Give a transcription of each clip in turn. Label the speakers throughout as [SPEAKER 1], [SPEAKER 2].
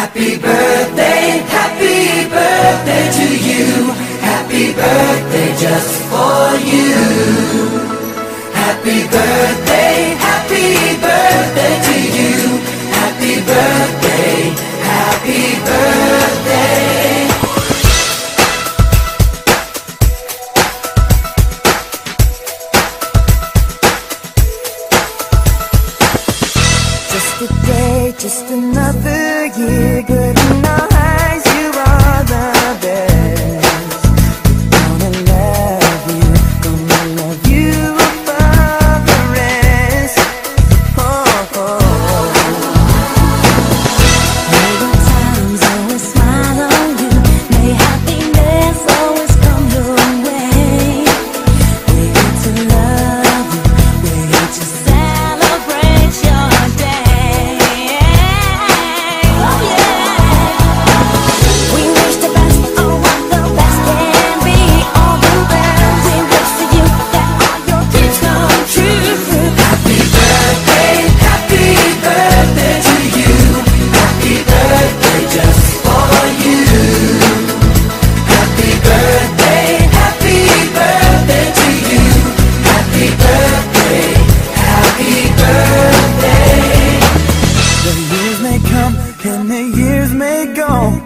[SPEAKER 1] Happy birthday, happy birthday to you. Happy birthday just for you. Happy birthday, happy birthday to you. Happy birthday, happy birthday.
[SPEAKER 2] Just a day, just another 一个人。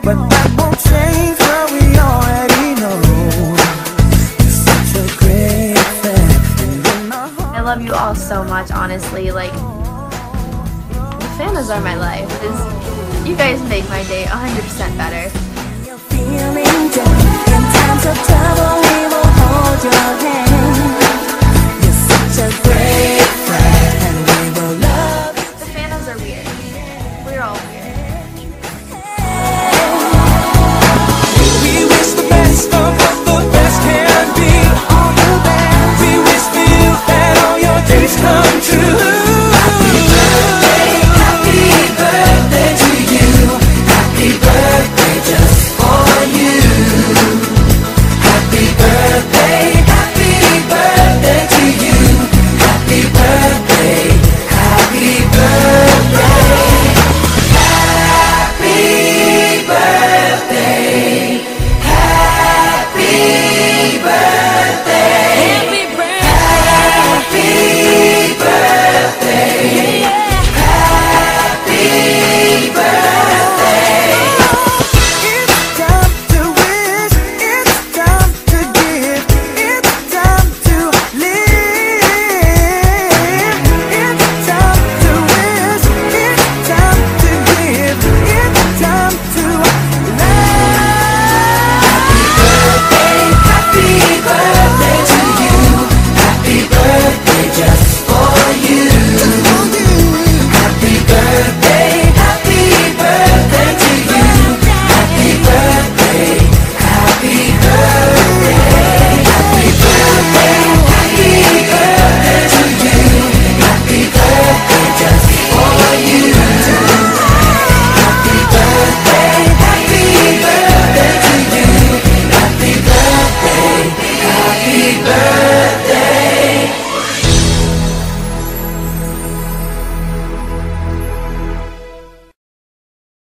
[SPEAKER 2] But that won't change what we already know. You're such a great fan, and in our heart.
[SPEAKER 3] I love you all so much, honestly. Like, the Fannahs are my life. You guys make my day 100% better.
[SPEAKER 2] You're feeling down in times of trouble. We will hold your hand.